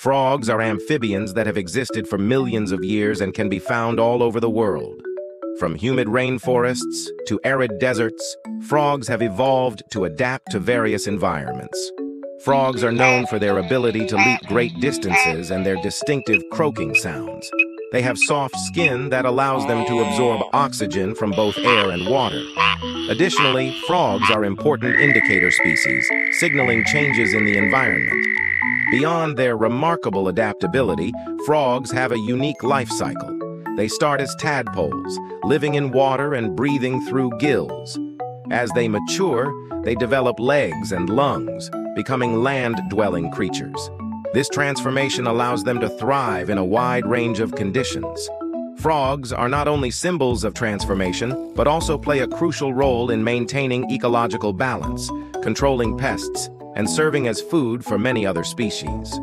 Frogs are amphibians that have existed for millions of years and can be found all over the world. From humid rainforests to arid deserts, frogs have evolved to adapt to various environments. Frogs are known for their ability to leap great distances and their distinctive croaking sounds. They have soft skin that allows them to absorb oxygen from both air and water. Additionally, frogs are important indicator species, signaling changes in the environment. Beyond their remarkable adaptability, frogs have a unique life cycle. They start as tadpoles, living in water and breathing through gills. As they mature, they develop legs and lungs, becoming land-dwelling creatures. This transformation allows them to thrive in a wide range of conditions. Frogs are not only symbols of transformation, but also play a crucial role in maintaining ecological balance, controlling pests, and serving as food for many other species.